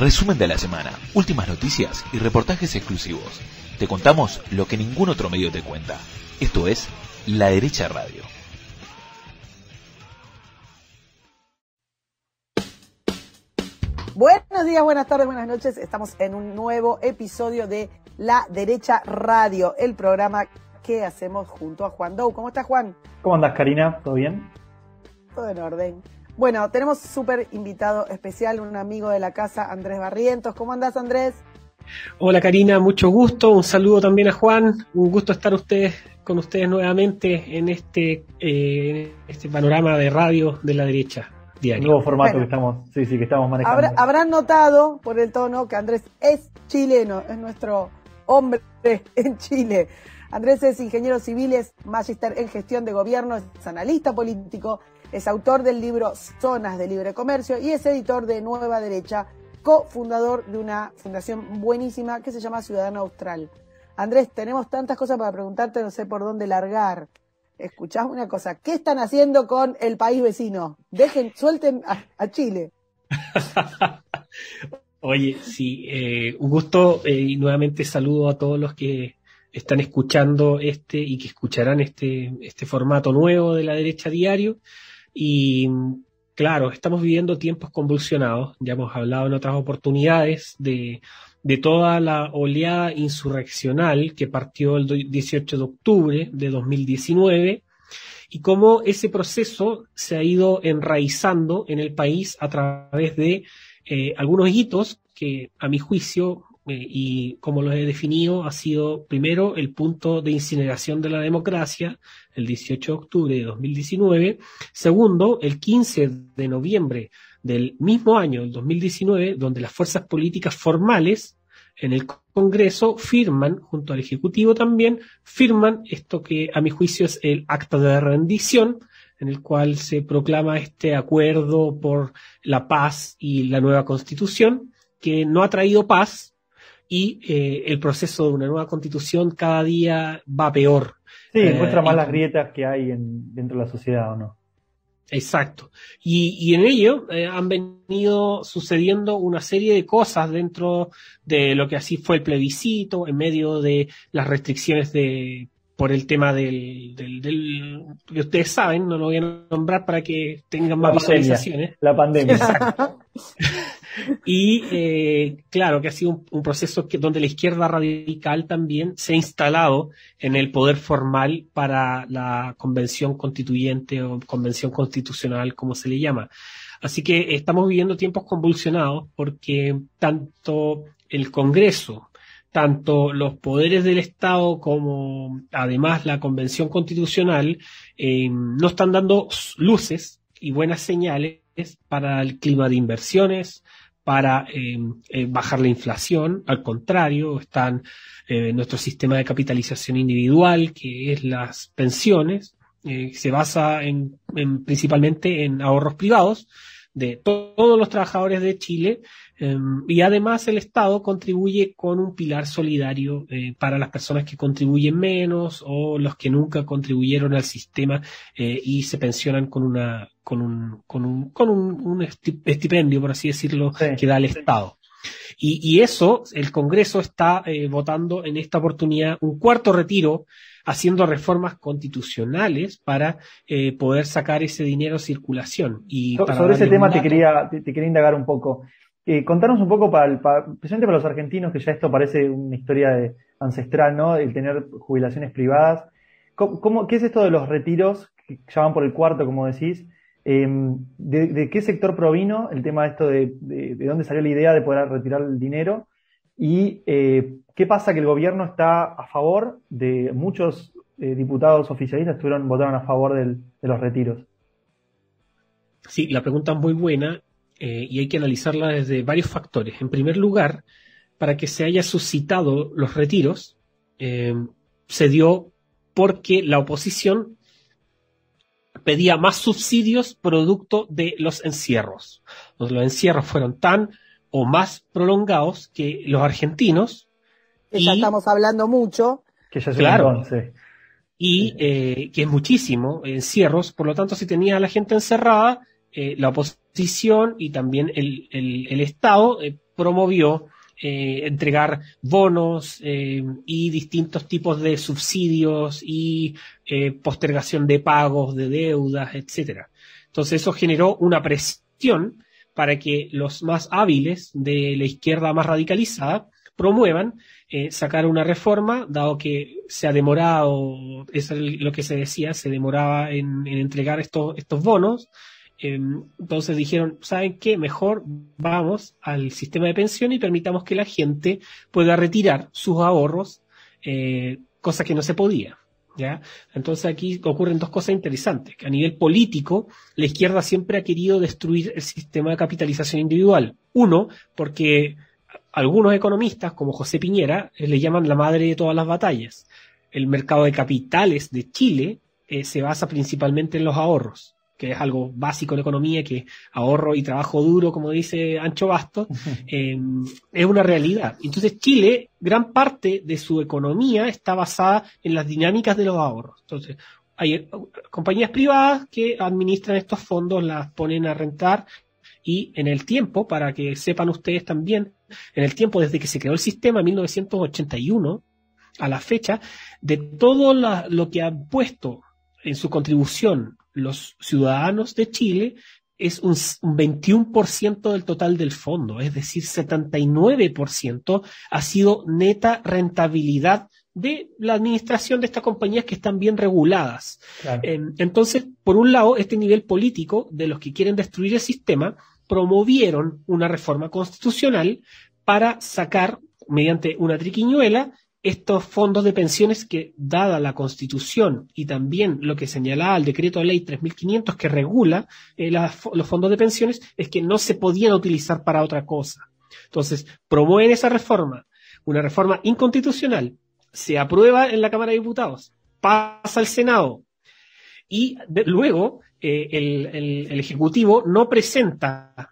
Resumen de la semana, últimas noticias y reportajes exclusivos. Te contamos lo que ningún otro medio te cuenta. Esto es La Derecha Radio. Buenos días, buenas tardes, buenas noches. Estamos en un nuevo episodio de La Derecha Radio, el programa que hacemos junto a Juan Dou. ¿Cómo estás, Juan? ¿Cómo andas, Karina? ¿Todo bien? Todo en orden. Bueno, tenemos súper invitado especial, un amigo de la casa, Andrés Barrientos. ¿Cómo andas, Andrés? Hola, Karina, mucho gusto. Un saludo también a Juan. Un gusto estar ustedes con ustedes nuevamente en este, eh, este panorama de radio de la derecha. Diario. Nuevo formato que estamos, sí, sí, que estamos manejando. habrán notado por el tono que Andrés es chileno, es nuestro hombre en Chile. Andrés es ingeniero civil, es magíster en gestión de gobierno, es analista político, es autor del libro Zonas de Libre Comercio y es editor de Nueva Derecha, cofundador de una fundación buenísima que se llama Ciudadano Austral. Andrés, tenemos tantas cosas para preguntarte, no sé por dónde largar. Escuchás una cosa, ¿qué están haciendo con el país vecino? Dejen, suelten a, Chile. Oye, sí, eh, un gusto eh, y nuevamente saludo a todos los que están escuchando este y que escucharán este, este formato nuevo de la derecha diario. Y claro, estamos viviendo tiempos convulsionados, ya hemos hablado en otras oportunidades de, de toda la oleada insurreccional que partió el 18 de octubre de 2019 y cómo ese proceso se ha ido enraizando en el país a través de eh, algunos hitos que, a mi juicio, eh, y como lo he definido, ha sido primero el punto de incineración de la democracia, el 18 de octubre de 2019. Segundo, el 15 de noviembre del mismo año, el 2019, donde las fuerzas políticas formales en el Congreso firman, junto al Ejecutivo también, firman esto que a mi juicio es el acta de rendición, en el cual se proclama este acuerdo por la paz y la nueva constitución, que no ha traído paz, y eh, el proceso de una nueva constitución cada día va peor. Sí, eh, muestra más las grietas que hay en, dentro de la sociedad, ¿o no? Exacto. Y, y en ello eh, han venido sucediendo una serie de cosas dentro de lo que así fue el plebiscito, en medio de las restricciones de por el tema del, del, que ustedes saben, no lo voy a nombrar para que tengan más visualizaciones. La pandemia. Y eh, claro que ha sido un, proceso donde la izquierda radical también se ha instalado en el poder formal para la convención constituyente o convención constitucional, como se le llama. Así que estamos viviendo tiempos convulsionados porque tanto el Congreso, tanto los poderes del Estado como además la Convención Constitucional eh, no están dando luces y buenas señales para el clima de inversiones, para eh, eh, bajar la inflación, al contrario, están eh, nuestro sistema de capitalización individual, que es las pensiones, se basa en, principalmente en ahorros privados de todos los trabajadores de Chile Em, y además el Estado contribuye con un pilar solidario eh, para las personas que contribuyen menos o los que nunca contribuyeron al sistema eh, y se pensionan con una con un con un, con un, estipendio por así decirlo que da el Estado. Y, y, eso, el Congreso está eh, votando en esta oportunidad un cuarto retiro, haciendo reformas constitucionales para poder sacar ese dinero a circulación. Y sobre ese tema te quería, te, quería indagar un poco. Eh, contanos un poco, para, especialmente para los argentinos, que ya esto parece una historia de, ancestral, ¿no? El tener jubilaciones privadas. ¿Cómo, qué es esto de los retiros, que ya van por el cuarto, como decís? Em, de, qué sector provino el tema de esto de, de, dónde salió la idea de poder retirar el dinero? ¿Y eh, qué pasa que el gobierno está a favor de muchos eh, diputados oficialistas estuvieron, votaron a favor de los retiros? Sí, la pregunta es muy buena eh, y hay que analizarla desde varios factores. En primer lugar, para que se haya suscitado los retiros, eh, se dio porque la oposición pedía más subsidios producto de los encierros. Los, encierros fueron tan o más prolongados que los argentinos. Que ya estamos hablando mucho. Que ya claro, Y eh, que es muchísimo encierros, por lo tanto, si tenía a la gente encerrada, la oposición y también el, el, Estado eh, promovió eh, entregar bonos eh, y distintos tipos de subsidios y eh, postergación de pagos, de deudas, etcétera. Entonces eso generó una presión para que los más hábiles de la izquierda más radicalizada promuevan sacar una reforma, dado que se ha demorado, es lo que se decía, se demoraba en, en entregar estos, estos bonos, Em, entonces dijeron, ¿saben qué? Mejor vamos al sistema de pensión y permitamos que la gente pueda retirar sus ahorros, eh, cosa que no se podía. ¿Ya? Entonces aquí ocurren dos cosas interesantes. Que a nivel político, la izquierda siempre ha querido destruir el sistema de capitalización individual. Uno, porque algunos economistas, como José Piñera, eh, le llaman la madre de todas las batallas. El mercado de capitales de Chile eh, se basa principalmente en los ahorros que es algo básico en economía, que ahorro y trabajo duro, como dice Ancho Bastos, eh, es una realidad. Entonces Chile, gran parte de su economía está basada en las dinámicas de los ahorros. Entonces, hay eh, compañías privadas que administran estos fondos, las ponen a rentar y en el tiempo, para que sepan ustedes también, en el tiempo desde que se creó el sistema, en 1981, a la fecha, de todo lo que han puesto en su contribución los ciudadanos de Chile es un, 21% del total del fondo, es decir, 79% ha sido neta rentabilidad de la administración de estas compañías que están bien reguladas. entonces, por un lado, este nivel político de los que quieren destruir el sistema promovieron una reforma constitucional para sacar, mediante una triquiñuela, estos fondos de pensiones que, dada la Constitución y también lo que señalaba el decreto de ley 3500 que regula eh, los fondos de pensiones, es que no se podían utilizar para otra cosa. Entonces, promueven esa reforma, una reforma inconstitucional, se aprueba en la Cámara de Diputados, pasa al Senado y luego eh, el Ejecutivo no presenta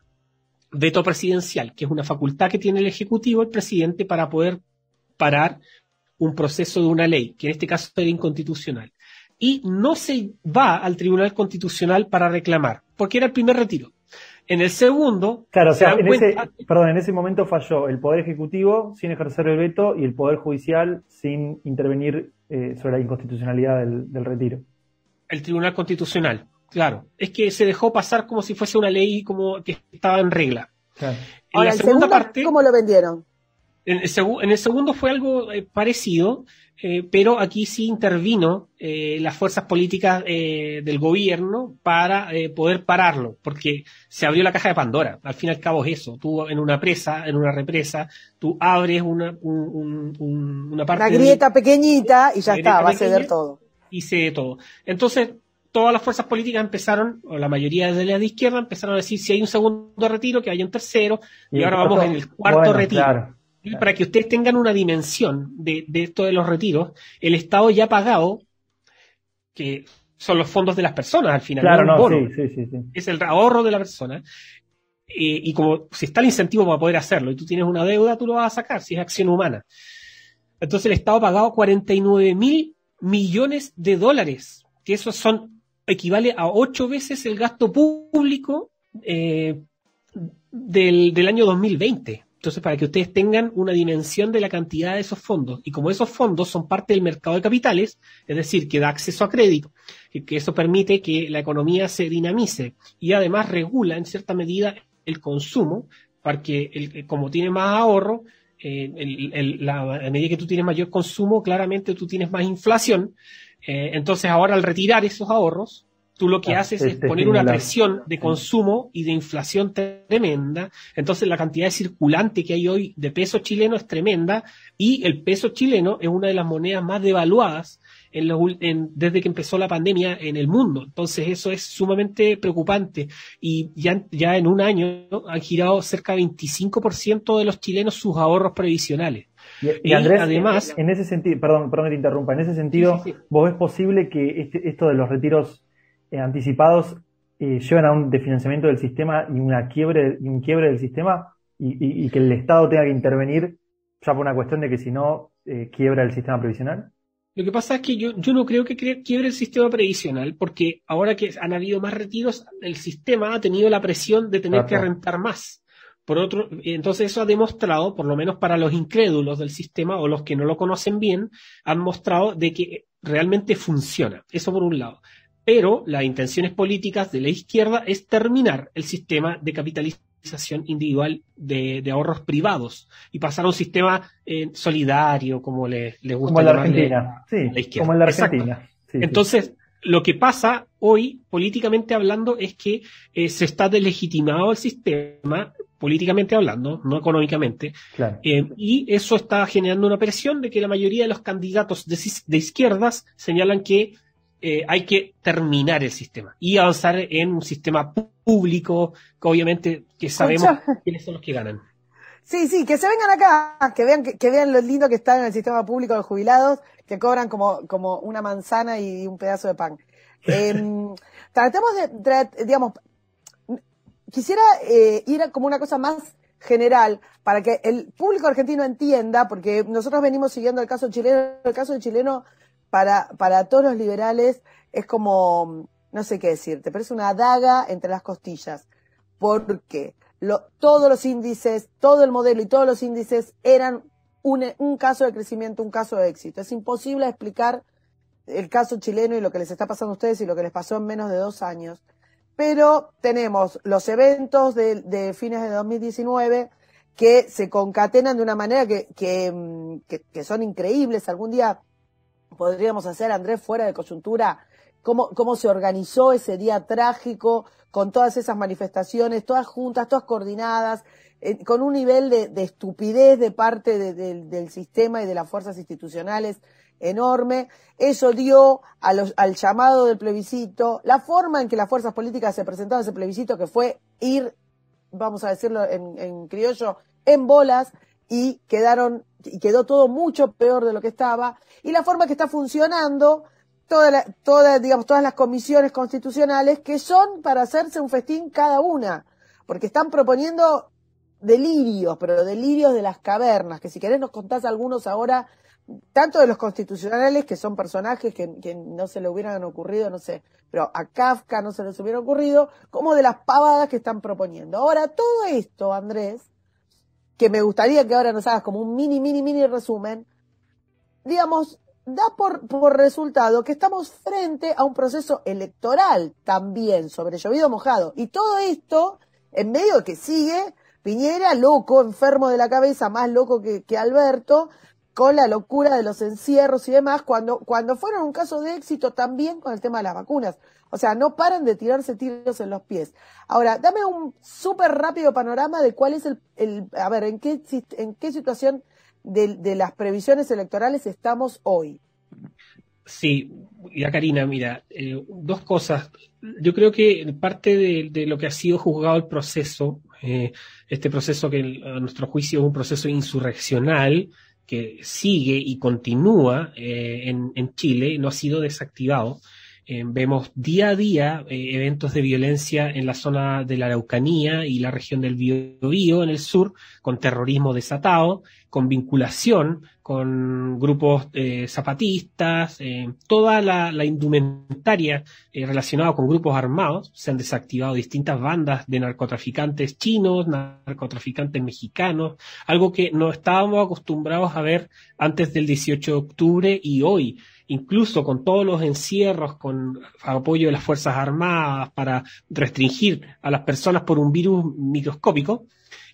veto presidencial, que es una facultad que tiene el Ejecutivo, el presidente, para poder parar un proceso de una ley, que en este caso era inconstitucional. Y no se va al Tribunal Constitucional para reclamar, porque era el primer retiro. En el segundo, claro, o sea, en ese, perdón, en ese momento falló el Poder Ejecutivo sin ejercer el veto y el Poder Judicial sin intervenir eh, sobre la inconstitucionalidad del, retiro. El Tribunal Constitucional, claro. Es que se dejó pasar como si fuese una ley como que estaba en regla. En la segunda parte, ¿cómo lo vendieron? En el, segundo fue algo eh, parecido, eh, pero aquí sí intervino eh, las fuerzas políticas del gobierno para poder pararlo, porque se abrió la caja de Pandora. Al fin y al cabo es eso. Tú en una presa, en una represa, tú abres una, una parte. Una grieta pequeñita y ya está, va a ceder todo. Y cede todo. Entonces, todas las fuerzas políticas empezaron, o la mayoría de las de izquierda, empezaron a decir si hay un segundo retiro, que hay un tercero, y, ahora vamos en el cuarto retiro para que ustedes tengan una dimensión de, esto de los retiros, el Estado ya ha pagado, que son los fondos de las personas al final. Es el ahorro de la persona. Eh, y como si está el incentivo para poder hacerlo y tú tienes una deuda, tú lo vas a sacar, si es acción humana. Entonces el Estado ha pagado 49 mil millones de dólares, que eso son, equivale a ocho veces el gasto público eh, del, del año 2020. Entonces, para que ustedes tengan una dimensión de la cantidad de esos fondos, y como esos fondos son parte del mercado de capitales, es decir, que da acceso a crédito, que eso permite que la economía se dinamice y además regula en cierta medida el consumo, para que el, como tiene más ahorro, eh, a medida que tú tienes mayor consumo, claramente tú tienes más inflación. Eh, entonces, ahora al retirar esos ahorros, tú lo que ah, haces es este poner una presión de consumo y de inflación tremenda, entonces la cantidad de circulante que hay hoy de peso chileno es tremenda y el peso chileno es una de las monedas más devaluadas en desde que empezó la pandemia en el mundo. Entonces eso es sumamente preocupante. Y ya, ya en un año han girado cerca de 25% de los chilenos sus ahorros previsionales. Y, Andrés, además, en, ese sentido, perdón, perdón que te interrumpa, en ese sentido, ¿vos ves posible que este, esto de los retiros anticipados eh, llevan a un desfinanciamiento del sistema y una quiebre y un quiebre del sistema y, que el Estado tenga que intervenir ya por una cuestión de que si no eh, quiebra el sistema previsional? Lo que pasa es que yo, yo no creo que quiebre el sistema previsional, porque ahora que han habido más retiros, el sistema ha tenido la presión de tener que rentar más Por otro, entonces eso ha demostrado, por lo menos para los incrédulos del sistema o los que no lo conocen bien, han mostrado de que realmente funciona. Eso por un lado. Pero las intenciones políticas de la izquierda es terminar el sistema de capitalización individual de, ahorros privados y pasar a un sistema eh, solidario, como le, le gusta como la Argentina, sí, como en la Argentina. Entonces, lo que pasa hoy, políticamente hablando, es que eh, se está delegitimado el sistema, políticamente hablando, no económicamente, eh, y eso está generando una presión de que la mayoría de los candidatos de, izquierdas señalan que eh, hay que terminar el sistema y avanzar en un sistema público que obviamente que sabemos quiénes son los que ganan. Sí, sí, que se vengan acá, que vean, que, vean lo lindo que está en el sistema público de jubilados, que cobran como, como una manzana y un pedazo de pan. Em, tratemos de, digamos, quisiera eh, ir a como una cosa más general para que el público argentino entienda, porque nosotros venimos siguiendo el caso chileno, el caso de chileno para, para todos los liberales es como, no sé qué decirte, pero es una daga entre las costillas. ¿Por qué? todos los índices, todo el modelo y todos los índices eran un, un caso de crecimiento, un caso de éxito. Es imposible explicar el caso chileno y lo que les está pasando a ustedes y lo que les pasó en menos de dos años. Pero tenemos los eventos de, fines de 2019 que se concatenan de una manera que, son increíbles. Algún día podríamos hacer, Andrés, fuera de coyuntura, cómo, cómo se organizó ese día trágico con todas esas manifestaciones, todas juntas, todas coordinadas, eh, con un nivel de, estupidez de parte del sistema y de las fuerzas institucionales enorme. Eso dio al llamado del plebiscito, la forma en que las fuerzas políticas se presentaron a ese plebiscito, que fue ir, vamos a decirlo en, en criollo, en bolas, y quedaron, y quedó todo mucho peor de lo que estaba, y la forma que está funcionando, todas digamos, todas las comisiones constitucionales que son para hacerse un festín cada una, porque están proponiendo delirios, pero delirios de las cavernas, que si querés nos contás algunos ahora, tanto de los constitucionales, que son personajes que, que no se le hubieran ocurrido, no sé, pero a Kafka no se les hubiera ocurrido, como de las pavadas que están proponiendo. Ahora, todo esto, Andrés, que me gustaría que ahora nos hagas como un mini, mini, mini resumen, digamos, da por, por resultado que estamos frente a un proceso electoral también, sobre llovido mojado. Y todo esto, en medio que sigue Piñera, loco, enfermo de la cabeza, más loco que, que Alberto, con la locura de los encierros y demás, cuando, cuando fueron un caso de éxito también con el tema de las vacunas. O sea, no paran de tirarse tiros en los pies. Ahora, dame un súper rápido panorama de cuál es el, a ver, en qué, en qué situación de, las previsiones electorales estamos hoy. Sí, ya Karina, mira, eh, dos cosas. Yo creo que parte de, lo que ha sido juzgado el proceso, eh, este proceso que a nuestro juicio es un proceso insurreccional, que sigue y continúa eh, en, en, Chile, no ha sido desactivado. Eh, vemos día a día eh, eventos de violencia en la zona de la Araucanía y la región del Biobío en el sur, con terrorismo desatado, con vinculación con grupos eh, zapatistas, toda la, indumentaria relacionada con grupos armados. Se han desactivado distintas bandas de narcotraficantes chinos, narcotraficantes mexicanos, algo que no estábamos acostumbrados a ver antes del 18 de octubre y hoy incluso con todos los encierros, con apoyo de las Fuerzas Armadas para restringir a las personas por un virus microscópico,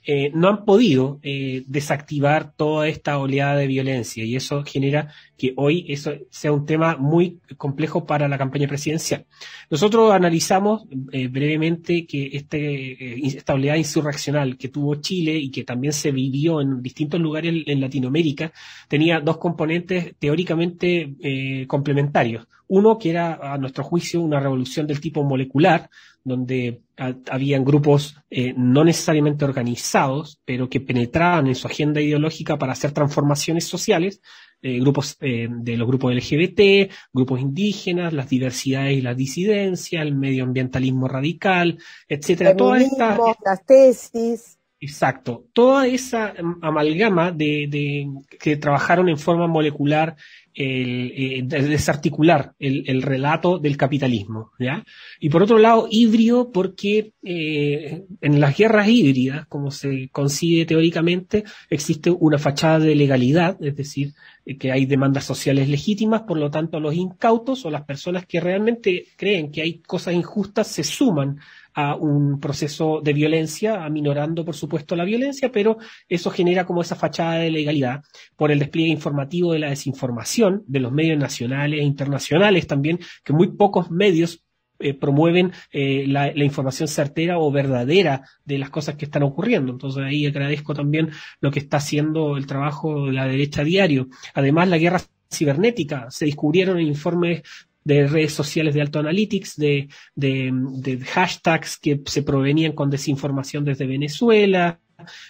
eh, no han podido eh, desactivar toda esta oleada de violencia y eso genera que hoy eso sea un tema muy complejo para la campaña presidencial. Nosotros analizamos eh, brevemente que este, esta oleada insurreccional que tuvo Chile y que también se vivió en distintos lugares en Latinoamérica tenía dos componentes teóricamente complementarios. Uno que era, a nuestro juicio, una revolución del tipo molecular, donde habían grupos eh, no necesariamente organizados, pero que penetraban en su agenda ideológica para hacer transformaciones sociales, eh, grupos eh, de los grupos LGBT, grupos indígenas, las diversidades y las disidencias, el medioambientalismo radical, etcétera. Todas estas las tesis. Exacto. Toda esa amalgama de, de, que trabajaron en forma molecular el, eh, desarticular el, relato del capitalismo. ¿ya? Y por otro lado, híbrido porque eh, en las guerras híbridas, como se concibe teóricamente, existe una fachada de legalidad, es decir, que hay demandas sociales legítimas, por lo tanto los incautos o las personas que realmente creen que hay cosas injustas se suman a un proceso de violencia, aminorando, por supuesto, la violencia, pero eso genera como esa fachada de legalidad por el despliegue informativo de la desinformación de los medios nacionales e internacionales también, que muy pocos medios eh, promueven eh, la, información certera o verdadera de las cosas que están ocurriendo. Entonces ahí agradezco también lo que está haciendo el trabajo de la derecha diario. Además, la guerra cibernética, se descubrieron informes de redes sociales de Alto Analytics, de, de, hashtags que se provenían con desinformación desde Venezuela,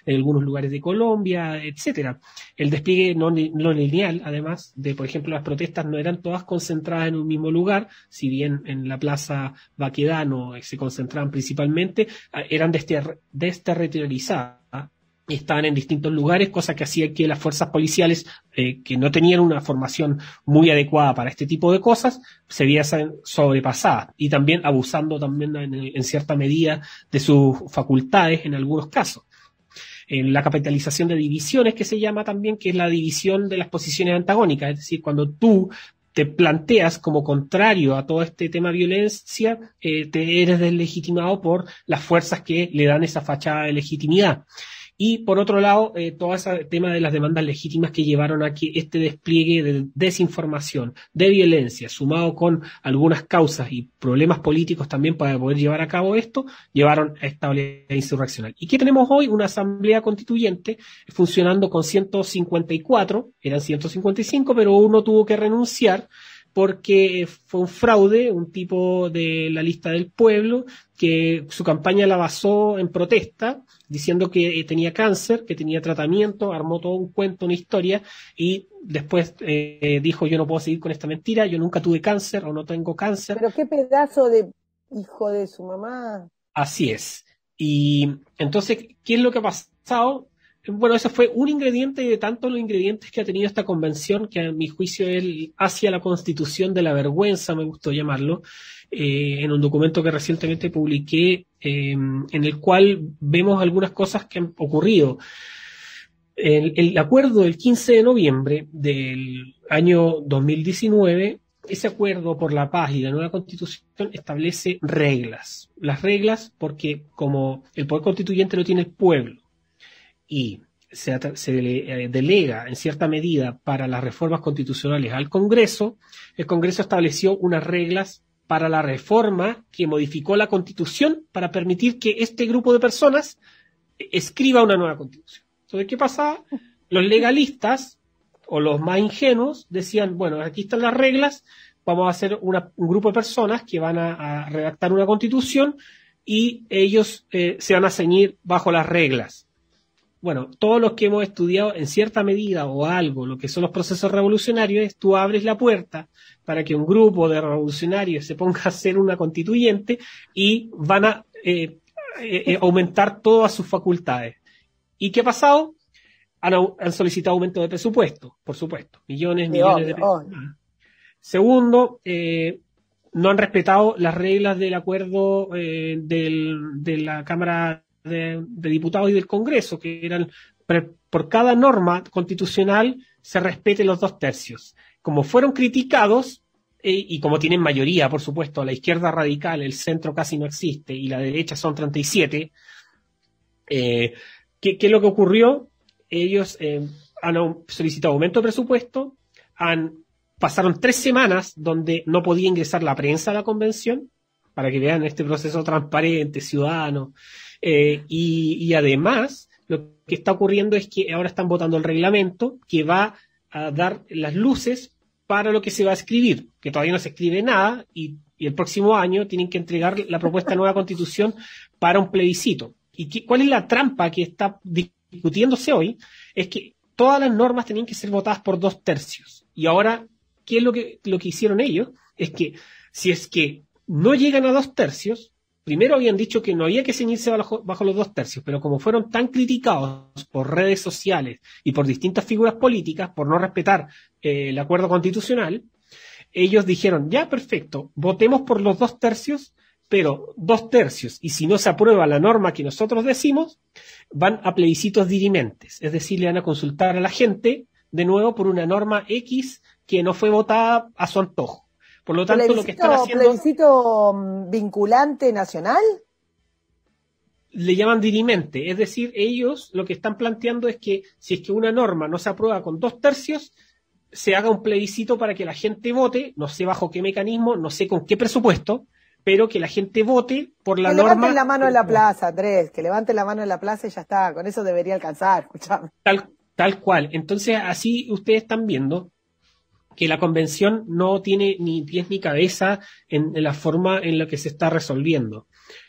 en algunos lugares de Colombia, etcétera. El despliegue no, lineal, además, de, por ejemplo, las protestas no eran todas concentradas en un mismo lugar, si bien en la Plaza Baquedano se concentraban principalmente, eran desterritorializadas estaban en distintos lugares, cosa que hacía que las fuerzas policiales, eh, que no tenían una formación muy adecuada para este tipo de cosas, se viesen sobrepasadas y también abusando también en, cierta medida de sus facultades en algunos casos. En la capitalización de divisiones, que se llama también, que es la división de las posiciones antagónicas, es decir, cuando tú te planteas como contrario a todo este tema de violencia, eh, te eres deslegitimado por las fuerzas que le dan esa fachada de legitimidad. Y por otro lado, eh, todo ese tema de las demandas legítimas que llevaron a que este despliegue de desinformación, de violencia, sumado con algunas causas y problemas políticos también para poder llevar a cabo esto, llevaron a esta oleada insurreccional. ¿Y qué tenemos hoy? Una asamblea constituyente funcionando con 154, eran 155, pero uno tuvo que renunciar porque fue un fraude, un tipo de la lista del pueblo, que su campaña la basó en protesta, diciendo que eh, tenía cáncer, que tenía tratamiento, armó todo un cuento, una historia, y después eh, dijo yo no puedo seguir con esta mentira, yo nunca tuve cáncer o no tengo cáncer. Pero qué pedazo de hijo de su mamá. Así es. Y entonces, ¿qué es lo que ha pasado? Bueno, eso fue un ingrediente de tantos los ingredientes que ha tenido esta convención, que a mi juicio es hacia la constitución de la vergüenza, me gustó llamarlo, eh, en un documento que recientemente publiqué, em, en el cual vemos algunas cosas que han ocurrido. El, el acuerdo del 15 de noviembre del año 2019 ese acuerdo por la paz y la nueva constitución establece reglas. Las reglas porque como el poder constituyente lo tiene el pueblo y se, eh, delega en cierta medida para las reformas constitucionales al Congreso, el Congreso estableció unas reglas para la reforma que modificó la Constitución para permitir que este grupo de personas escriba una nueva Constitución. Entonces, ¿qué pasaba? Los legalistas o los más ingenuos decían, bueno, aquí están las reglas, vamos a hacer un grupo de personas que van a, redactar una Constitución y ellos eh, se van a ceñir bajo las reglas bueno, todos los que hemos estudiado en cierta medida o algo lo que son los procesos revolucionarios, tú abres la puerta para que un grupo de revolucionarios se ponga a hacer una constituyente y van a eh, eh, eh, aumentar todas sus facultades. ¿Y qué ha pasado? Han, solicitado aumento de presupuesto, por supuesto, millones, millones de pesos. Segundo, no han respetado las reglas del acuerdo de la Cámara de, diputados y del Congreso, que eran por cada norma constitucional se respete los dos tercios. Como fueron criticados, eh, y como tienen mayoría, por supuesto, la izquierda radical, el centro casi no existe, y la derecha son 37, eh, ¿qué, ¿qué, es lo que ocurrió? Ellos eh, han solicitado aumento de presupuesto, han, pasaron tres semanas donde no podía ingresar la prensa a la convención, para que vean este proceso transparente, ciudadano, eh, y, además, lo que está ocurriendo es que ahora están votando el reglamento que va a dar las luces para lo que se va a escribir, que todavía no se escribe nada y, el próximo año tienen que entregar la propuesta de nueva constitución para un plebiscito. ¿Y cuál es la trampa que está discutiéndose hoy? Es que todas las normas tenían que ser votadas por dos tercios. Y ahora, ¿qué es lo que, lo que hicieron ellos? Es que si es que no llegan a dos tercios, primero habían dicho que no había que ceñirse bajo, los dos tercios, pero como fueron tan criticados por redes sociales y por distintas figuras políticas por no respetar eh, el acuerdo constitucional, ellos dijeron, ya perfecto, votemos por los dos tercios, pero dos tercios, y si no se aprueba la norma que nosotros decimos, van a plebiscitos dirimentes, es decir, le van a consultar a la gente de nuevo por una norma X que no fue votada a su antojo. Por lo tanto, lo que están haciendo. ¿Plebiscito mm, vinculante nacional? Le llaman dirimente, es decir, ellos lo que están planteando es que si es que una norma no se aprueba con dos tercios, se haga un plebiscito para que la gente vote, no sé bajo qué mecanismo, no sé con qué presupuesto, pero que la gente vote por la norma. Que levanten la mano en la plaza, Andrés, que levanten la mano en la plaza y ya está, con eso debería alcanzar, escuchame. Tal, tal cual. Entonces, así ustedes están viendo que la convención no tiene ni pies ni cabeza en, la forma en la que se está resolviendo.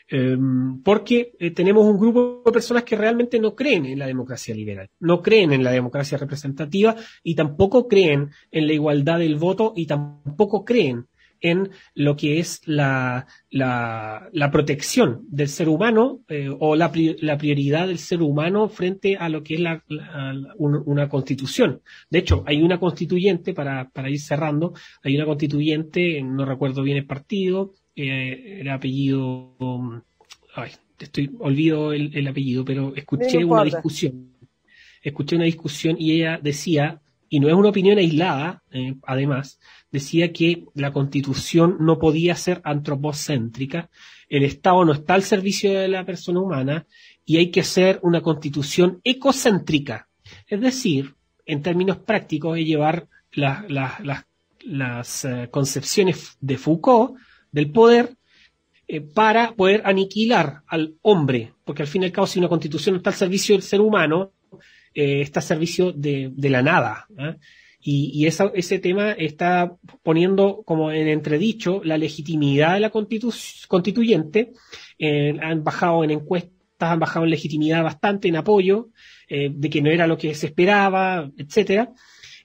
Em, porque eh, tenemos un grupo de personas que realmente no creen en la democracia liberal, no creen en la democracia representativa y tampoco creen en la igualdad del voto y tampoco creen en lo que es la, la, protección del ser humano eh, o la, la, prioridad del ser humano frente a lo que es la, una constitución. De hecho, hay una constituyente, para, para ir cerrando, hay una constituyente, no recuerdo bien el partido, eh, el apellido, ay, estoy, olvido el, apellido, pero escuché una discusión. Escuché una discusión y ella decía, y no es una opinión aislada, eh, además, decía que la constitución no podía ser antropocéntrica, el Estado no está al servicio de la persona humana y hay que ser una constitución ecocéntrica. Es decir, en términos prácticos, es llevar las eh, concepciones de Foucault del poder eh, para poder aniquilar al hombre, porque al fin y al cabo si una constitución no está al servicio del ser humano, eh, está al servicio de, la nada. Y, ese tema está poniendo como en entredicho la legitimidad de la constituyente. Eh, han bajado en encuestas, han bajado en legitimidad bastante, en apoyo, eh, de que no era lo que se esperaba, etcétera.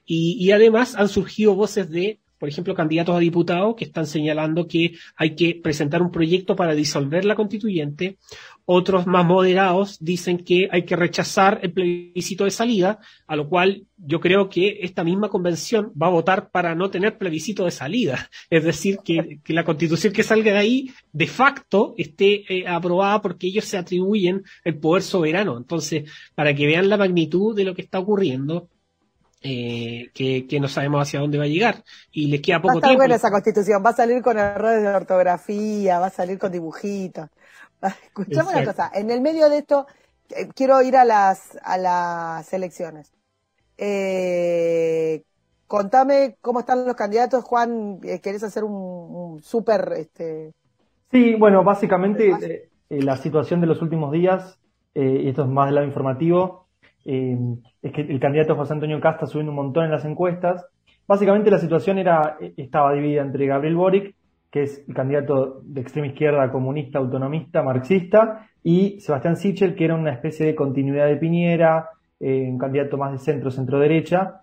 y además han surgido voces de por ejemplo, candidatos a diputados que están señalando que hay que presentar un proyecto para disolver la constituyente. Otros más moderados dicen que hay que rechazar el plebiscito de salida, a lo cual yo creo que esta misma convención va a votar para no tener plebiscito de salida. Es decir, que, la constitución que salga de ahí, de facto, esté eh, aprobada porque ellos se atribuyen el poder soberano. Entonces, para que vean la magnitud de lo que está ocurriendo, eh, que, no sabemos hacia dónde va a llegar y les queda poco va a tiempo. buena esa constitución, va a salir con errores de ortografía, va a salir con dibujitos. Escuchame una cosa, en el medio de esto eh, quiero ir a las a las elecciones. Eh, contame cómo están los candidatos, Juan. Eh, ¿Querés hacer un, un súper? Este... Sí, bueno, básicamente la situación de los últimos días, y esto es más del lado informativo, eh, es que el candidato José Antonio Casta subiendo un montón en las encuestas. Básicamente la situación era, estaba dividida entre Gabriel Boric, que es el candidato de extrema izquierda, comunista, autonomista, marxista, y Sebastián Sichel, que era una especie de continuidad de Piñera, eh, un candidato más de centro, centro-derecha.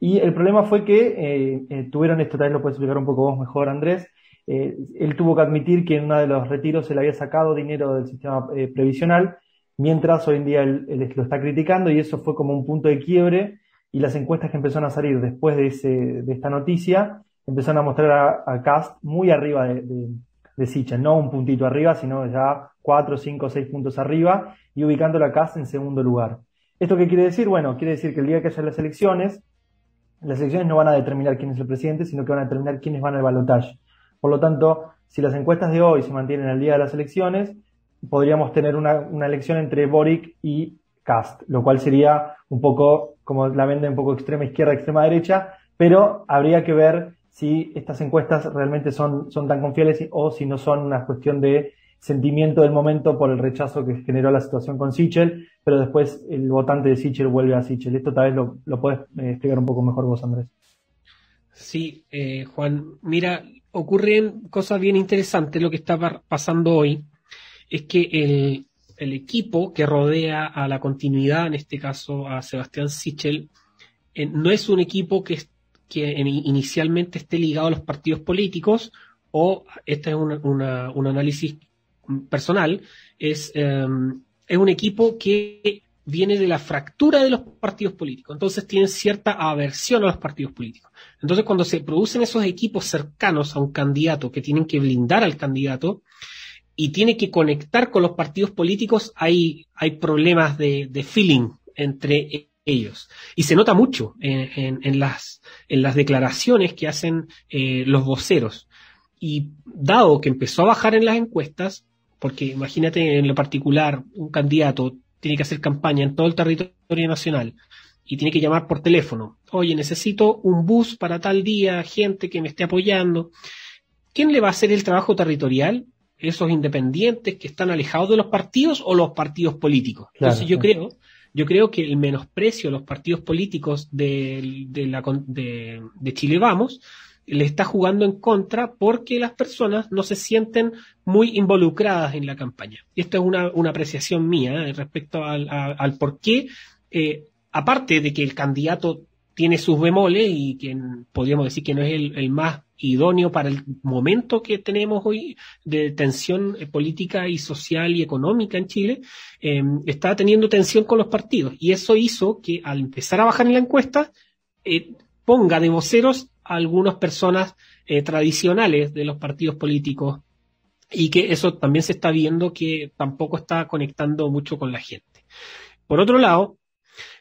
Y el problema fue que eh, tuvieron, esto tal vez lo puedes explicar un poco vos mejor, Andrés, él tuvo que admitir que en uno de los retiros se le había sacado dinero del sistema previsional mientras hoy en día él, lo está criticando y eso fue como un punto de quiebre y las encuestas que empezaron a salir después de, ese, de esta noticia empezaron a mostrar a, Cast muy arriba de, de, no un puntito arriba, sino ya cuatro, cinco, seis puntos arriba y ubicando a Cast en segundo lugar. ¿Esto qué quiere decir? Bueno, quiere decir que el día que haya las elecciones, las elecciones no van a determinar quién es el presidente, sino que van a determinar quiénes van al balotaje. Por lo tanto, si las encuestas de hoy se mantienen al día de las elecciones, podríamos tener una, una elección entre Boric y Cast, lo cual sería un poco, como la vende, un poco extrema izquierda, extrema derecha, pero habría que ver si estas encuestas realmente son, son tan confiables o si no son una cuestión de sentimiento del momento por el rechazo que generó la situación con Sichel, pero después el votante de Sichel vuelve a Sichel. Esto tal vez lo, lo puedes eh, explicar un poco mejor vos, Andrés. Sí, eh, Juan, mira, ocurren cosas bien interesantes lo que está pasando hoy es que el, equipo que rodea a la continuidad, en este caso a Sebastián Sichel, eh, no es un equipo que, que inicialmente esté ligado a los partidos políticos o este es un análisis personal, es, em, es un equipo que viene de la fractura de los partidos políticos. Entonces tienen cierta aversión a los partidos políticos. Entonces cuando se producen esos equipos cercanos a un candidato que tienen que blindar al candidato y tiene que conectar con los partidos políticos, hay, hay problemas de feeling entre ellos. Y se nota mucho en, en, las, en las declaraciones que hacen eh, los voceros. Y dado que empezó a bajar en las encuestas, porque imagínate en lo particular, un candidato tiene que hacer campaña en todo el territorio nacional y tiene que llamar por teléfono. Oye, necesito un bus para tal día, gente que me esté apoyando. ¿Quién le va a hacer el trabajo territorial? ¿Esos independientes que están alejados de los partidos o los partidos políticos? Entonces yo creo, yo creo que el menosprecio a los partidos políticos de, la, de, de Chile Vamos le está jugando en contra porque las personas no se sienten muy involucradas en la campaña. Esto es una, una apreciación mía eh, respecto al, al por qué, eh, aparte de que el candidato tiene sus bemoles y que podríamos decir que no es el, el, más idóneo para el momento que tenemos hoy de tensión política y social y económica en Chile, eh, está teniendo tensión con los partidos. Y eso hizo que al empezar a bajar en la encuesta, eh, ponga de voceros algunas personas eh, tradicionales de los partidos políticos y que eso también se está viendo que tampoco está conectando mucho con la gente. Por otro lado,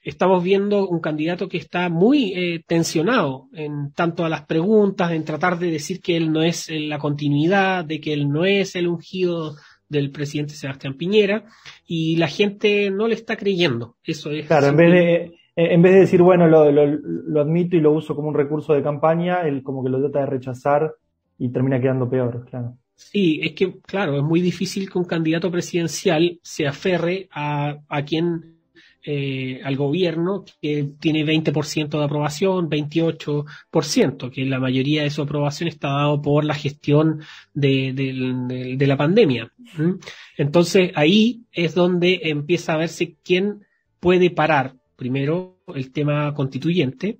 estamos viendo un candidato que está muy eh, tensionado en tanto a las preguntas, en tratar de decir que él no es la continuidad, de que él no es el ungido del presidente Sebastián Piñera y la gente no le está creyendo. Eso es. Claro, en vez de eh, en vez de decir, bueno, lo, lo, admito y lo uso como un recurso de campaña, él como que lo trata de rechazar y termina quedando peor, claro. Sí, es que, claro, es muy difícil que un candidato presidencial se aferre a, a quien, eh, al gobierno que tiene 20% de aprobación, 28%, que la mayoría de su aprobación está dado por la gestión de, la pandemia. Entonces ahí es donde empieza a verse quién puede parar primero el tema constituyente,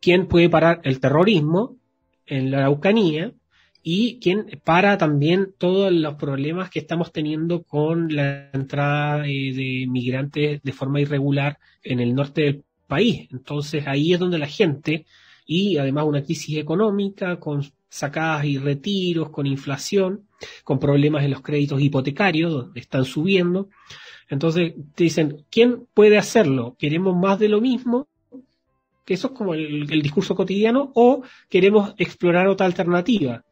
quién puede parar el terrorismo en la Araucanía y quién para también todos los problemas que estamos teniendo con la entrada de migrantes de forma irregular en el norte del país. Entonces ahí es donde la gente y además una crisis económica con sacadas y retiros, con inflación, con problemas en los créditos hipotecarios, donde están subiendo. Entonces te dicen, ¿quién puede hacerlo? ¿Queremos más de lo mismo? Que eso es como el, discurso cotidiano, o queremos explorar otra alternativa.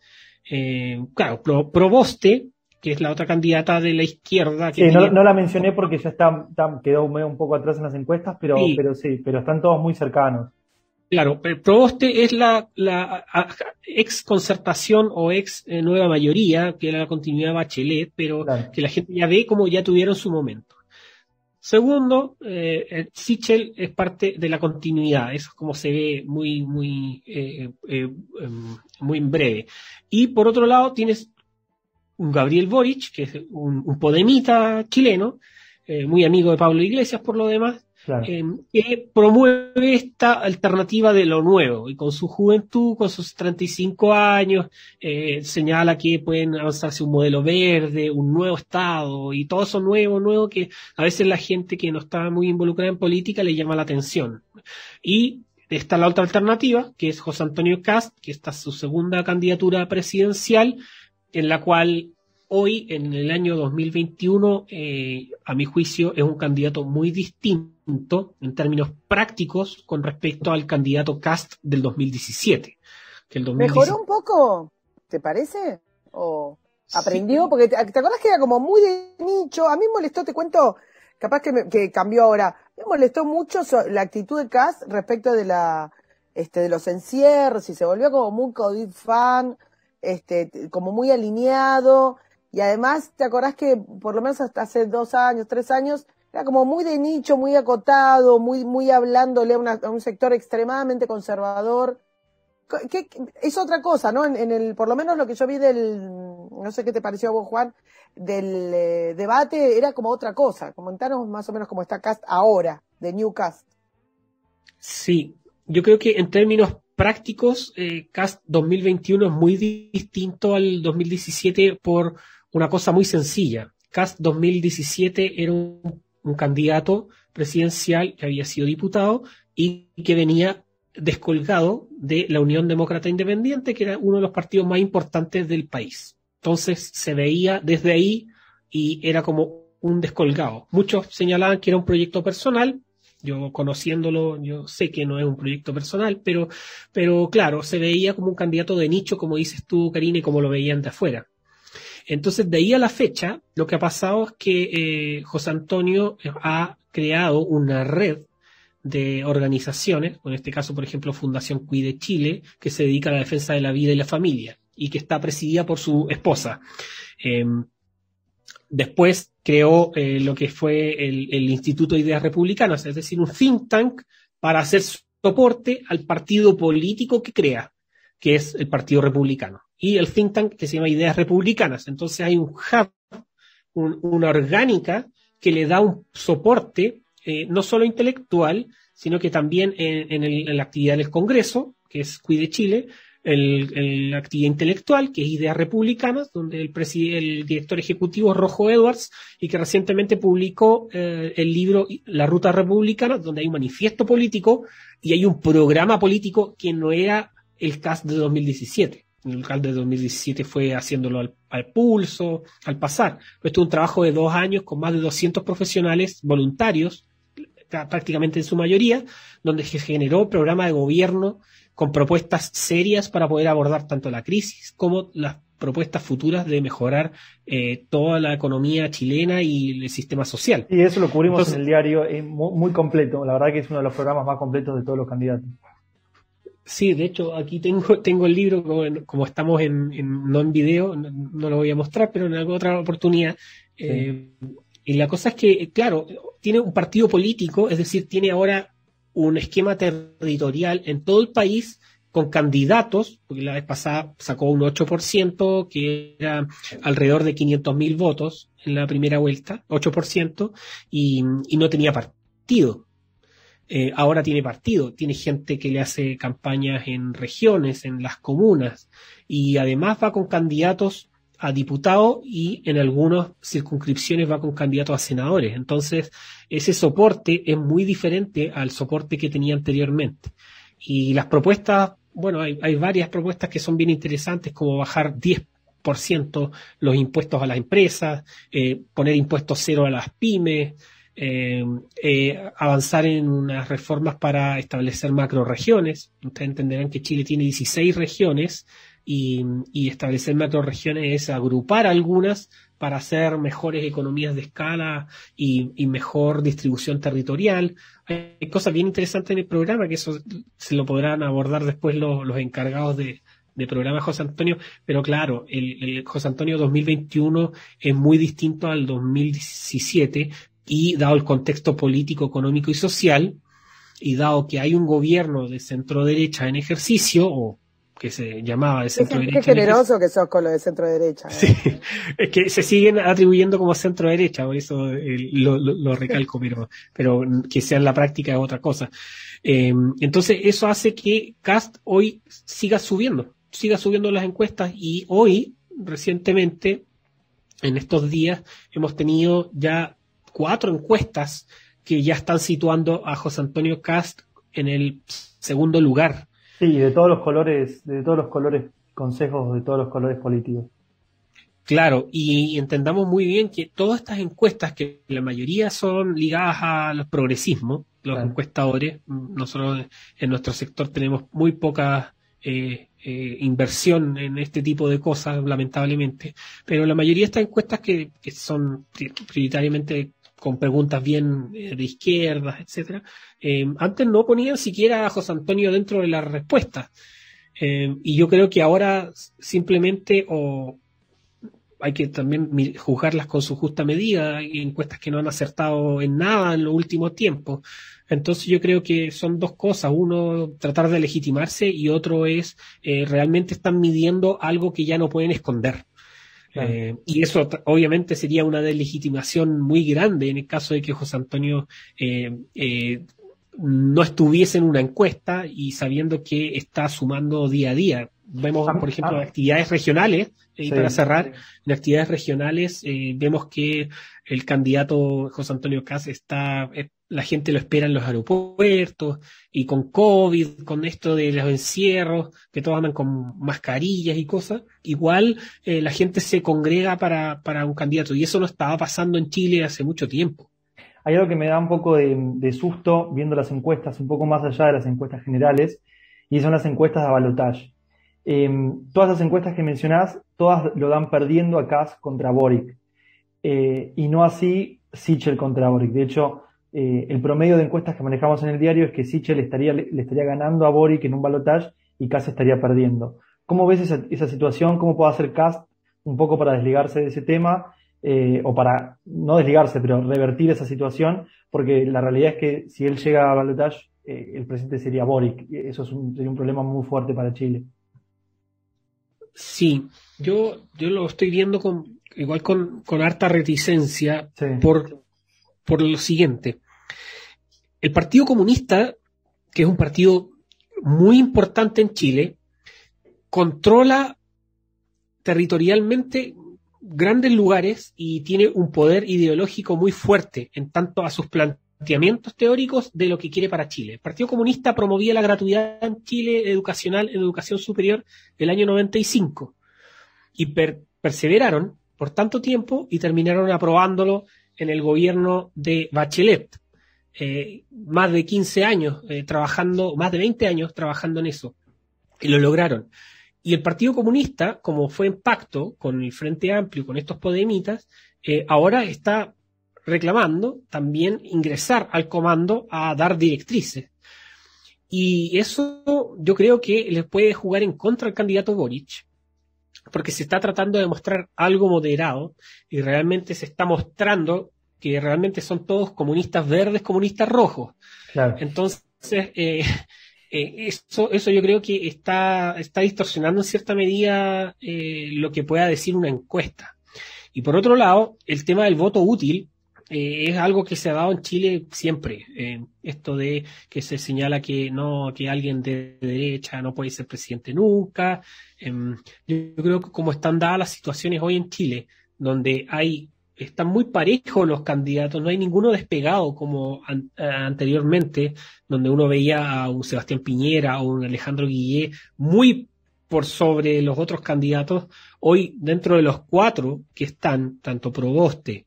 Eh, claro, Proboste, que es la otra candidata de la izquierda. Que sí, no, la mencioné porque ya está, quedó un poco atrás en las encuestas, pero pero sí, pero están todos muy cercanos. Claro, Proboste es la, la ex concertación o ex eh, nueva mayoría, que era la continuidad Bachelet, pero que la gente ya ve como ya tuvieron su momento. Segundo, eh, Sichel es parte de la continuidad, eso es como se ve muy, muy, eh, eh em, muy en breve. Y por otro lado, tienes un Gabriel Boric, que es un, podemita chileno, muy amigo de Pablo Iglesias por lo demás, eh, que promueve esta alternativa de lo nuevo y con su juventud, con sus 35 años, eh, señala que pueden avanzarse un modelo verde, un nuevo Estado y todo eso nuevo, nuevo que a veces la gente que no está muy involucrada en política le llama la atención. Y está la otra alternativa, que es José Antonio Cast, que está su segunda candidatura presidencial, en la cual hoy, en el año 2021, eh, a mi juicio, es un candidato muy distinto en términos prácticos con respecto al candidato Cast del 2017. Que el ¿Mejoró un poco? ¿Te parece? ¿O aprendió? Porque te, acuerdas que era como muy de nicho. A mí me molestó, te cuento, capaz que, que cambió ahora. Me molestó mucho la actitud de Cast respecto de la este de los encierros y se volvió como muy COVID fan, este, como muy alineado y además, ¿te acordás que por lo menos hasta hace dos años, tres años, era como muy de nicho, muy acotado, muy, muy hablándole a, un sector extremadamente conservador? ¿Qué, es otra cosa, ¿no? En, el, por lo menos lo que yo vi del, no sé qué te pareció a vos, Juan, del eh, debate era como otra cosa. Comentanos más o menos cómo está Cast ahora, de New Cast. Sí, yo creo que en términos prácticos, eh, Cast 2021 es muy distinto al 2017 por una cosa muy sencilla. CAST 2017 era un, un candidato presidencial que había sido diputado y que venía descolgado de la Unión Demócrata Independiente, que era uno de los partidos más importantes del país. Entonces se veía desde ahí y era como un descolgado. Muchos señalaban que era un proyecto personal. Yo conociéndolo, yo sé que no es un proyecto personal, pero, pero claro, se veía como un candidato de nicho, como dices tú, Karine, como lo veían de afuera. Entonces, de ahí a la fecha, lo que ha pasado es que eh, José Antonio ha creado una red de organizaciones, en este caso, por ejemplo, Fundación Cuide Chile, que se dedica a la defensa de la vida y la familia y que está presidida por su esposa. Eh, después creó eh, lo que fue el, el, Instituto de Ideas Republicanas, es decir, un think tank para hacer soporte al partido político que crea, que es el Partido Republicano. Y el think tank que se llama Ideas Republicanas. Entonces hay un hub, un, una orgánica que le da un soporte eh, no solo intelectual, sino que también en, el, la actividad del Congreso, que es Cuide Chile, el, la actividad intelectual, que es Ideas Republicanas, donde el, el director ejecutivo es Rojo Edwards y que recientemente publicó eh, el libro La Ruta Republicana, donde hay un manifiesto político y hay un programa político que no era el CAS de 2017. El CAS de 2017 fue haciéndolo al, al pulso, al pasar. Esto es un trabajo de dos años con más de 200 profesionales voluntarios prácticamente en su mayoría, donde se generó programa de gobierno con propuestas serias para poder abordar tanto la crisis como las propuestas futuras de mejorar eh, toda la economía chilena y el sistema social. Y eso lo cubrimos Entonces, en el diario, es muy, muy, completo, la verdad que es uno de los programas más completos de todos los candidatos. Sí, de hecho, aquí tengo, tengo el libro, como, como estamos en, en, no en video, no, no, lo voy a mostrar, pero en alguna otra oportunidad. Sí. Eh, y la cosa es que, claro, tiene un partido político, es decir, tiene ahora un esquema territorial en todo el país con candidatos, porque la vez pasada sacó un 8%, que era alrededor de 500 mil votos en la primera vuelta, 8%, y, y no tenía partido. Eh, ahora tiene partido, tiene gente que le hace campañas en regiones, en las comunas, y además va con candidatos a diputado y en algunas circunscripciones va con candidatos a senadores. Entonces, ese soporte es muy diferente al soporte que tenía anteriormente. Y las propuestas, bueno, hay, hay varias propuestas que son bien interesantes, como bajar 10% los impuestos a las empresas, eh, poner impuestos cero a las pymes, eh, eh, avanzar en unas reformas para establecer macroregiones. Ustedes entenderán que Chile tiene 16 regiones y, y establecer macroregiones es agrupar algunas para hacer mejores economías de escala y, mejor distribución territorial. Hay cosas bien interesantes en el programa que eso se lo podrán abordar después los, encargados de, de programa José Antonio, pero claro, el, José Antonio 2021 es muy distinto al 2017 y dado el contexto político, económico y social, y dado que hay un gobierno de centro derecha en ejercicio, o que se llamaba de centro derecha. Qué generoso que sos con lo de centro derecha. ¿eh? Sí, es que se siguen atribuyendo como centro derecha, por eso eh, lo, lo, lo, recalco, pero, pero que sea en la práctica es otra cosa. Eh, entonces, eso hace que Cast hoy siga subiendo, siga subiendo las encuestas y hoy, recientemente, en estos días, hemos tenido ya cuatro encuestas que ya están situando a José Antonio Cast en el segundo lugar Sí, de todos los colores, de todos los colores, consejos de todos los colores políticos. Claro, y entendamos muy bien que todas estas encuestas, que la mayoría son ligadas a los progresismos, los claro. encuestadores, nosotros en nuestro sector tenemos muy poca eh, eh, inversión en este tipo de cosas, lamentablemente, pero la mayoría de estas encuestas que, que son prioritariamente con preguntas bien eh, de izquierdas, etcétera, eh, antes no ponían siquiera a José Antonio dentro de las respuestas. Eh, y yo creo que ahora simplemente o hay que también juzgarlas con su justa medida. Hay encuestas que no han acertado en nada en los últimos tiempos. Entonces yo creo que son dos cosas. Uno, tratar de legitimarse y otro es realmente están midiendo algo que ya no pueden esconder. Eh, y eso obviamente sería una deslegitimación muy grande en el caso de que José Antonio eh, eh, no estuviese en una encuesta y sabiendo que está sumando día a día. Vemos, por ejemplo, actividades regionales, y para cerrar, en actividades regionales vemos que el candidato José Antonio Cas está, la gente lo espera en los aeropuertos y con COVID, con esto de los encierros, que todos andan con mascarillas y cosas, igual eh, la gente se congrega para, para un candidato y eso no estaba pasando en Chile hace mucho tiempo. Hay algo que me da un poco de, susto viendo las encuestas, un poco más allá de las encuestas generales, y son las encuestas de balotage. Em, todas las encuestas que mencionás, todas lo dan perdiendo a Kass contra Boric. Eh, y no así Sichel contra Boric. De hecho, eh, el promedio de encuestas que manejamos en el diario es que Sichel estaría, le, estaría ganando a Boric en un balotaje y Kass estaría perdiendo. ¿Cómo ves esa, situación? ¿Cómo puede hacer Kass un poco para desligarse de ese tema? Eh, o para no desligarse, pero revertir esa situación, porque la realidad es que si él llega a balotaje, eh, el presidente sería Boric. Eso es sería un problema muy fuerte para Chile. Sí, yo, yo lo estoy viendo con, igual con, con harta reticencia por, por lo siguiente. El Partido Comunista, que es un partido muy importante en Chile, controla territorialmente grandes lugares y tiene un poder ideológico muy fuerte en tanto a sus planteamientos teóricos de lo que quiere para Chile. El Partido Comunista promovía la gratuidad en Chile educacional en educación superior el año 95 y perseveraron por tanto tiempo y terminaron aprobándolo en el gobierno de Bachelet. Eh, más de 15 años eh, trabajando, más de 20 años trabajando en eso. Y lo lograron. Y el Partido Comunista, como fue en pacto con el Frente Amplio, con estos podemitas, eh, ahora está reclamando también ingresar al comando a dar directrices. Y eso yo creo que les puede jugar en contra al candidato Boric, porque se está tratando de mostrar algo moderado y realmente se está mostrando que realmente son todos comunistas verdes, comunistas rojos. Entonces, eh, eh, eso, eso yo creo que está, está distorsionando en cierta medida eh, lo que pueda decir una encuesta. Y por otro lado, el tema del voto útil eh, es algo que se ha dado en Chile siempre. Eh, esto de que se señala que no, que alguien de derecha no puede ser presidente nunca. Em, yo, creo que como están dadas las situaciones hoy en Chile, donde hay están muy parejos los candidatos, no hay ninguno despegado como eh, anteriormente, donde uno veía a un Sebastián Piñera o un Alejandro Guillé muy por sobre los otros candidatos. Hoy, dentro de los cuatro que están, tanto Proboste,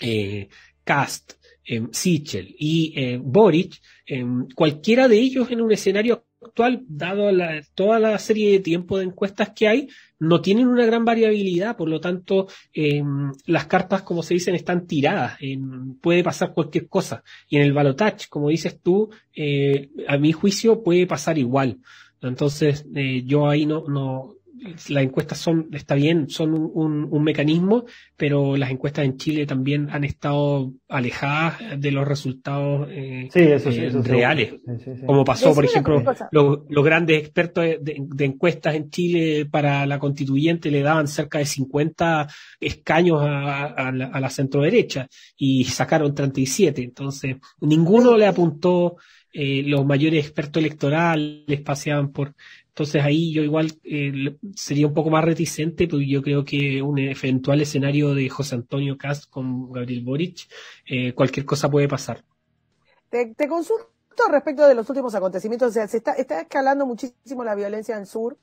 eh, Cast, eh, Sichel y eh, Boric, em, cualquiera de ellos en un escenario actual, dado toda la serie de tiempo de encuestas que hay, no tienen una gran variabilidad, por lo tanto, em, las cartas, como se dicen, están tiradas, puede pasar cualquier cosa. Y en el balotage, como dices tú, eh, a mi juicio puede pasar igual. Entonces, yo ahí no, no, las encuestas son, está bien, son un, un, mecanismo, pero las encuestas en Chile también han estado alejadas de los resultados eh, eh, reales. como pasó, por ejemplo, los, grandes expertos de, encuestas en Chile para la constituyente le daban cerca de 50 escaños a, la, a la centro derecha y sacaron 37. Entonces, ninguno le apuntó. Eh, los mayores expertos electorales paseaban por entonces ahí yo igual eh, sería un poco más reticente, porque yo creo que un eventual escenario de José Antonio Cast con Gabriel Boric, eh, cualquier cosa puede pasar. Te, consulto respecto de los últimos acontecimientos, o sea, se está, escalando muchísimo la violencia en sur.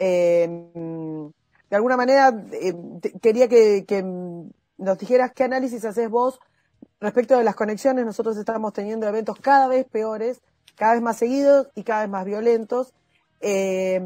Em, de alguna manera, em, quería que, que nos dijeras qué análisis haces vos respecto de las conexiones. Nosotros estamos teniendo eventos cada vez peores, cada vez más seguidos y cada vez más violentos. Eh,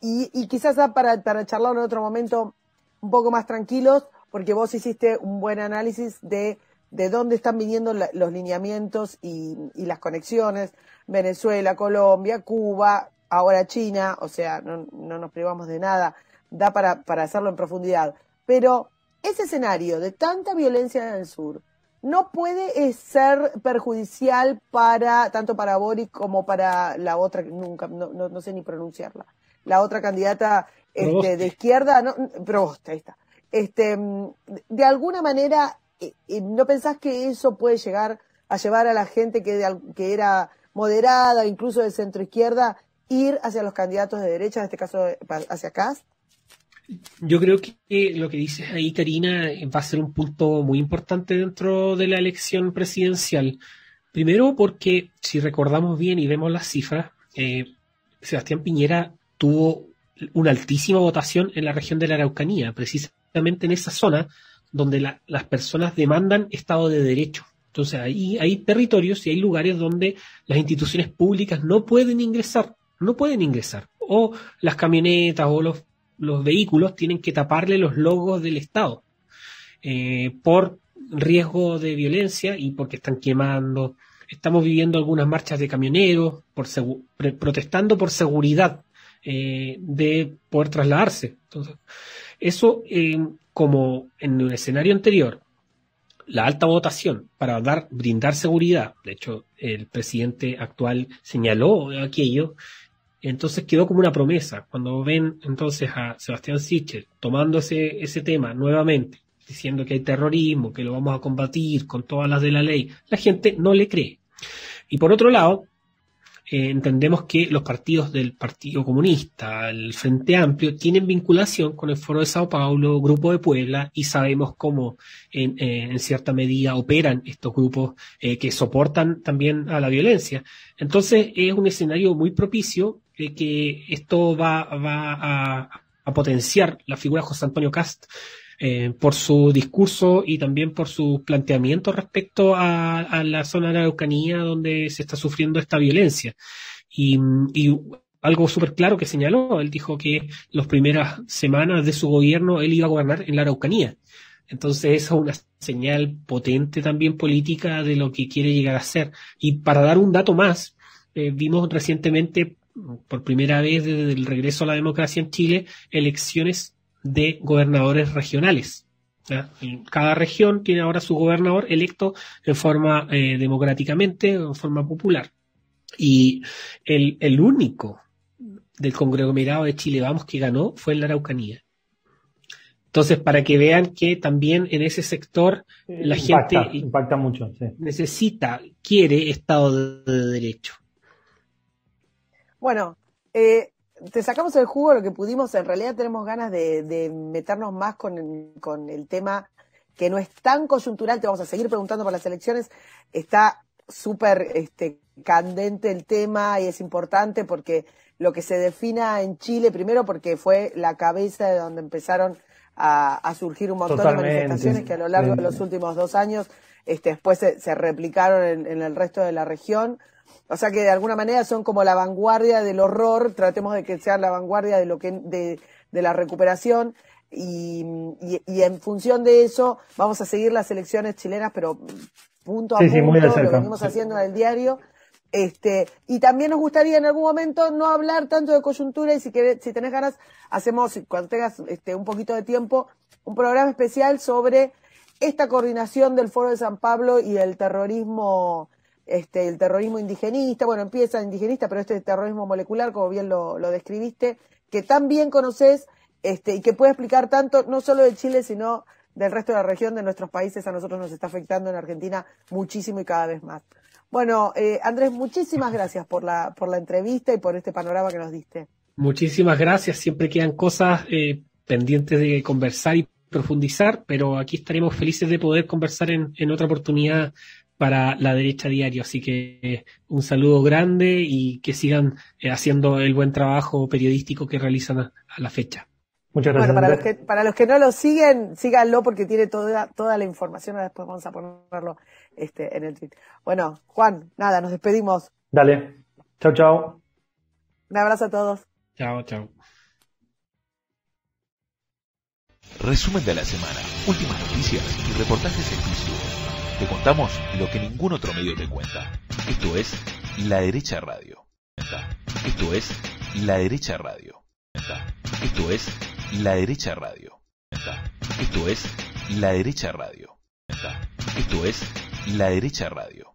y, quizás para, para charlar en otro momento un poco más tranquilos, porque vos hiciste un buen análisis de, de dónde están viniendo los lineamientos y, las conexiones, Venezuela, Colombia, Cuba, ahora China, o sea, no, no nos privamos de nada, da para, para hacerlo en profundidad. Pero ese escenario de tanta violencia en el sur, no puede eh, ser perjudicial para tanto para Boric como para la otra nunca no, no, sé ni pronunciarla. La otra candidata este, de izquierda no Prost, ahí está. Este de alguna manera eh, eh, no pensás que eso puede llegar a llevar a la gente que, que era moderada incluso de centro izquierda ir hacia los candidatos de derecha, en este caso hacia Cast? Yo creo que lo que dices ahí, Karina, va a ser un punto muy importante dentro de la elección presidencial. Primero porque, si recordamos bien y vemos las cifras, eh, Sebastián Piñera tuvo una altísima votación en la región de la Araucanía, precisamente en esa zona donde las personas demandan Estado de Derecho. Entonces ahí hay territorios y hay lugares donde las instituciones públicas no pueden ingresar, no pueden ingresar. O las camionetas o los, vehículos tienen que taparle los logos del Estado eh, por riesgo de violencia y porque están quemando. Estamos viviendo algunas marchas de camioneros por protestando por seguridad eh, de poder trasladarse. Entonces, eso, eh, como en el escenario anterior, la alta votación para dar, brindar seguridad, de hecho, el presidente actual señaló aquello, entonces quedó como una promesa. Cuando ven entonces a Sebastián Sichel tomando ese, ese tema nuevamente, diciendo que hay terrorismo, que lo vamos a combatir con todas las de la ley, la gente no le cree. Y por otro lado, eh, entendemos que los partidos del Partido Comunista, el Frente Amplio, tienen vinculación con el Foro de Sao Paulo, Grupo de Puebla, y sabemos cómo en, eh, cierta medida operan estos grupos eh, que soportan también a la violencia. Entonces es un escenario muy propicio que esto va, va a, potenciar la figura de José Antonio Cast eh, por su discurso y también por su planteamiento respecto a, la zona de Araucanía donde se está sufriendo esta violencia. Y, algo súper claro que señaló, él dijo que las primeras semanas de su gobierno él iba a gobernar en la Araucanía. Entonces esa es una señal potente también política de lo que quiere llegar a ser. Y para dar un dato más, eh, vimos recientemente, por primera vez desde el regreso a la democracia en Chile, elecciones de gobernadores regionales. Cada región tiene ahora su gobernador electo en forma eh, democráticamente, en forma popular. Y el, el único del conglomerado de Chile Vamos que ganó fue en la Araucanía. Entonces, para que vean que también en ese sector la gente impacta mucho, necesita, quiere Estado de, Derecho. Bueno, eh, te sacamos el jugo lo que pudimos. En realidad tenemos ganas de, meternos más con, el tema que no es tan coyuntural. Te vamos a seguir preguntando por las elecciones. Está súper este, candente el tema y es importante porque lo que se defina en Chile, primero porque fue la cabeza de donde empezaron a, surgir un montón de manifestaciones que a lo largo de los últimos dos años este, después se, replicaron en, el resto de la región. O sea que de alguna manera son como la vanguardia del horror, tratemos de que sean la vanguardia de lo que de, de la recuperación. Y, y, en función de eso vamos a seguir las elecciones chilenas, pero punto a punto, lo venimos haciendo en el diario. Este, y también nos gustaría en algún momento no hablar tanto de coyuntura y si querés, si tenés ganas, hacemos, cuando tengas este, un poquito de tiempo, un programa especial sobre esta coordinación del Foro de San Pablo y el terrorismo este, el terrorismo indigenista, bueno, empieza indigenista, pero este terrorismo molecular, como bien lo, describiste, que tan bien conoces este, y que puede explicar tanto, no solo de Chile, sino del resto de la región, de nuestros países, a nosotros nos está afectando en Argentina muchísimo y cada vez más. Bueno, eh, Andrés, muchísimas gracias por la, por la entrevista y por este panorama que nos diste. Muchísimas gracias, siempre quedan cosas eh, pendientes de conversar y profundizar, pero aquí estaremos felices de poder conversar en, en otra oportunidad para la derecha diario. Así que un saludo grande y que sigan eh, haciendo el buen trabajo periodístico que realizan a, la fecha. Muchas gracias. Bueno, para los, que, para los que no lo siguen, síganlo porque tiene toda, toda la información. Después vamos a ponerlo este, en el tweet. Bueno, Juan, nada, nos despedimos. Dale. Chao, chao. Un abrazo a todos. Chao, chao. Resumen de la semana, últimas noticias y reportajes exclusivos. Te contamos lo que ningún otro medio te cuenta. Esto es La Derecha Radio. Esto es La Derecha Radio. Esto es La Derecha Radio. Esto es La Derecha Radio. Esto es La Derecha Radio.